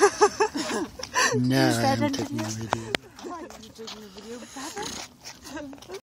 no, I'm taking a video. Why are you taking a video,